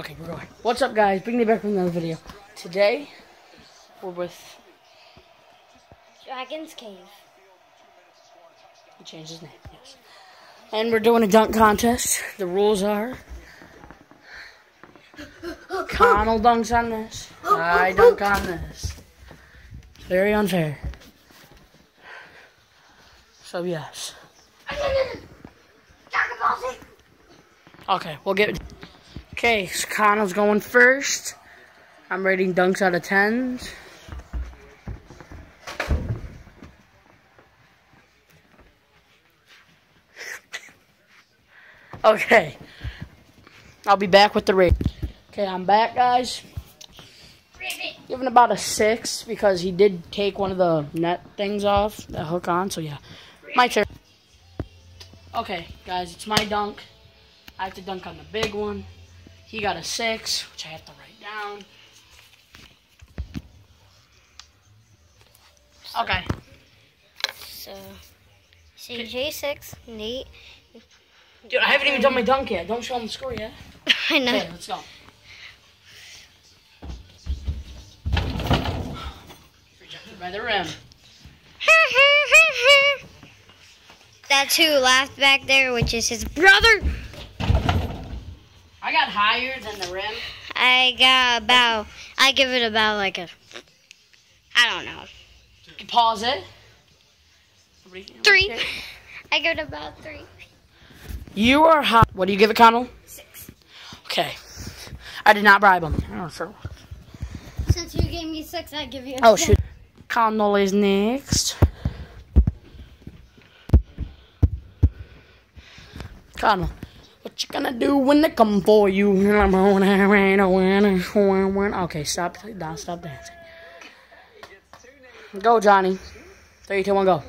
Okay, we're going. What's up, guys? Bring me back with another video. Today, we're with. Dragon's Cave. He changed his name, yes. And we're doing a dunk contest. The rules are. Conell dunks on this. I dunk on this. Very unfair. So, yes. Dragon Ball Z. Okay, we'll get. Okay, so Conell's going first. I'm rating dunks out of tens. okay, I'll be back with the rate. Okay, I'm back, guys. Giving about a six because he did take one of the net things off, the hook on. So yeah, my turn. Okay, guys, it's my dunk. I have to dunk on the big one. He got a six, which I have to write down. Okay. So, CJ six, Nate. Dude, I haven't even done my dunk yet. Don't show him the score yet. I know. Okay, let's go. Rejected by the rim. That's who laughed back there, which is his brother. I got higher than the rim. I got about. I give it about like a. I don't know. You pause it. Three. I give it about three. You are hot. What do you give it, Conell? Six. Okay. I did not bribe him. Oh, sure. Since you gave me six, I give you. A Oh, shoot. Conell is next. Conell, what you gonna do when they come for you? Okay, stop, stop, stop dancing. Go, Johnny. Three, two, one, go.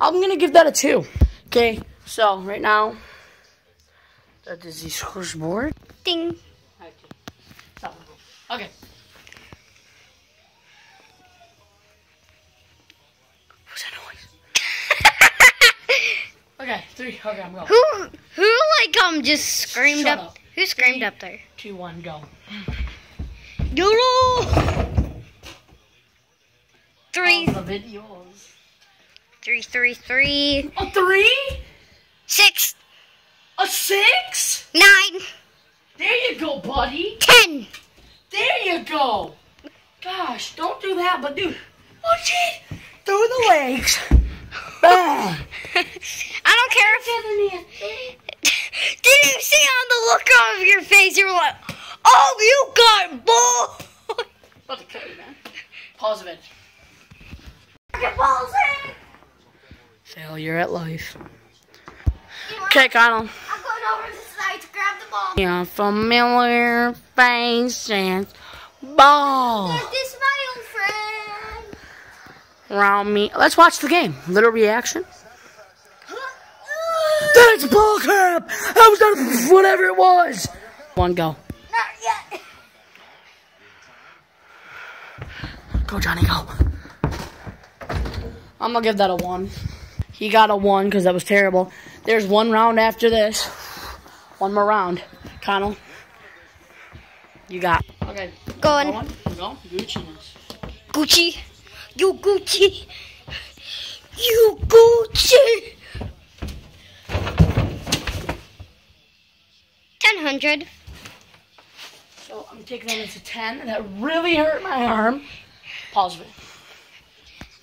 I'm gonna give that a two. Okay, so right now, that is the scoreboard. Ding. Okay. So, okay. Okay, I'm going. Who who like um just screamed up? up. Who screamed up there? Two, one, go. Doodle. Three, All the videos. three, three, three, A three? six, A six? nine, There you go, buddy. ten. There you go. Gosh, don't do that, but dude, watch it. Through the legs. Bang. Care if. Did you see on the look of your face? You were like, "Oh, you got ball." About to kill you, man. Pause it. Failure at life. Okay, Conell. I'm going over to the side to grab the ball. Yeah, familiar faces. Ball. This my old friend. Around me. Let's watch the game. Little reaction. That's ball crap. That was that whatever it was. One go. Not yet. Go, Johnny, go. I'm gonna give that a one. He got a one because that was terrible. There's one round after this. One more round. Conell. You got. Okay. Go on. Go. Gucci. Gucci. You Gucci. You Gucci. Ten hundred. So I'm taking that a 10. That really hurt my arm. Pause it.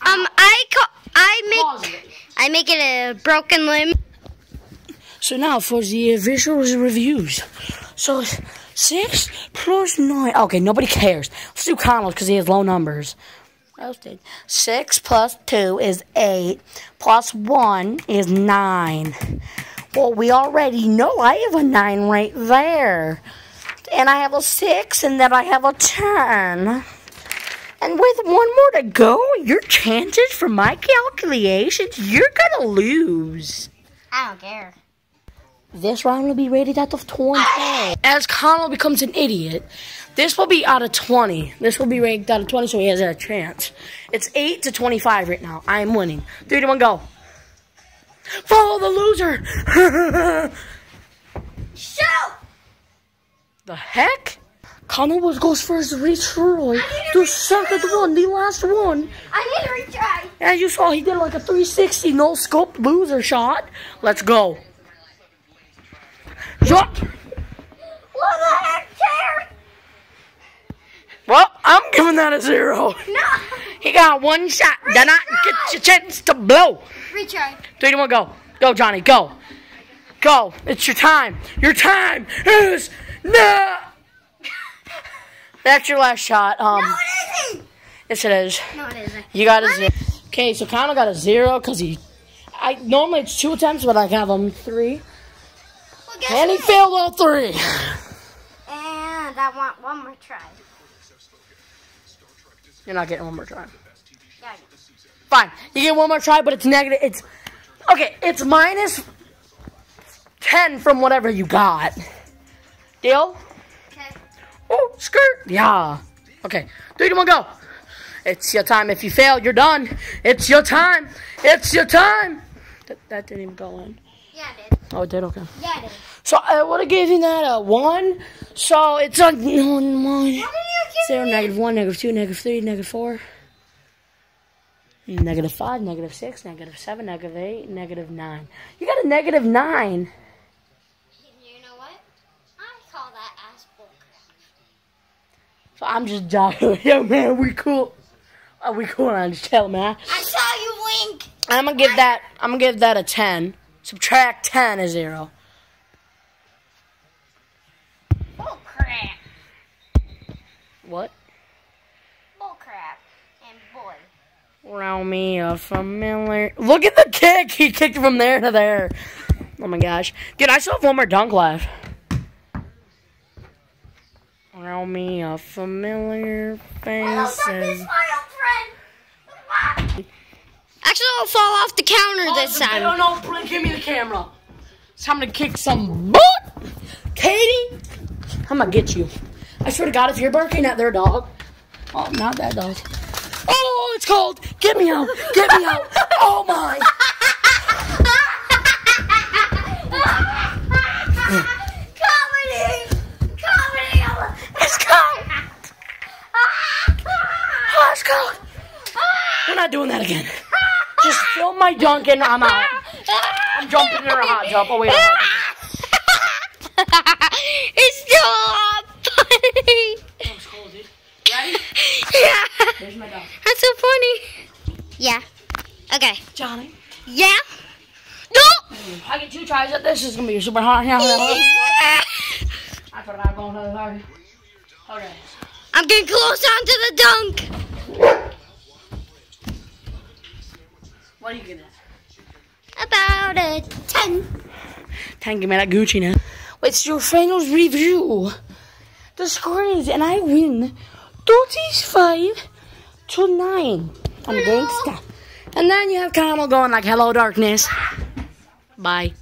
Um, I I make it. I make it a broken limb. So now for the visual reviews. So six plus nine. Okay, nobody cares. Let's do Conell because he has low numbers. Roasted. Six plus two is eight. Plus one is nine. Well, we already know I have a nine right there. And I have a six, and then I have a ten. And with one more to go, your chances for my calculations, you're gonna lose. I don't care. This round will be rated out of 20. As Conell becomes an idiot, this will be out of 20. This will be ranked out of 20, so he has a chance. It's 8 to 25 right now. I am winning. 3 to 1, go. Follow the loser. Shoot! the heck? Connor was goes first to reach Troy. The second one, the last one. I need to retry. As you saw, he did like a 360 no scope loser shot. Let's go. Drop. What the heck, chair? Well, I'm giving that a zero. No. He got one shot. Then I get your chance to blow. Retry. Three, two, one, go. Go, Johnny, go. Go. It's your time. Your time is now. That's your last shot. Um, No, it isn't. yes, it is. No, it isn't. You got a zero. Okay, so Connor got a zero because he. I normally it's two attempts, but I have him three, Well, and he failed all three. And I want one more try. You're not getting one more try. Fine, you get one more try, but it's negative. It's okay. It's minus ten from whatever you got. Deal? Okay. Oh, skirt. Yeah. Okay. Three, two, one, go. It's your time. If you fail, you're done. It's your time. It's your time. That, that didn't even go in. Yeah, it did. Oh, it did. Okay. Yeah, it did. So I would have given that a one. So it's a one, one, did you give zero, negative one, negative two, negative three, negative four, Mm. negative five, negative six, negative seven, negative eight, negative nine. You got a negative nine. You know what? I call that ass bullcrap. So I'm just joking. Yo, man, we cool. Are we cool? I'm just telling man. I saw you wink. I'm gonna give that. I'm gonna give that a ten. Subtract ten is zero. Bullcrap. What? Bullcrap. And boy. Round me a familiar. Look at the kick. He kicked from there to there. Oh my gosh. Dude, I still have one more dunk left. Round me a familiar faces. Actually, I'll fall off the counter oh, this time. no, please give me the camera. It's time to kick some butt. Katie, I'm gonna get you. I swear to God, if you're barking at their dog, oh, not that dog. Oh, it's cold. Get me out. Get me out. Oh my. Comedy! Comedy! Let's go. Let's go. We're not doing that again. Just film my dunk and I'm out. I'm jumping in a hot tub. Oh wait. Yeah. There's my dunk. That's so funny. Yeah. Okay. Johnny. Yeah. No. I get two tries at this. It's gonna be super hot. Yeah. I thought I was going to. Okay. I'm getting close onto the dunk. What are you that? About a 10. Ten, give me that Gucci now. It's your finals review. The scores, and I win 35 to 9. I'm gangsta. And then you have Carmel going like, hello, darkness. Bye.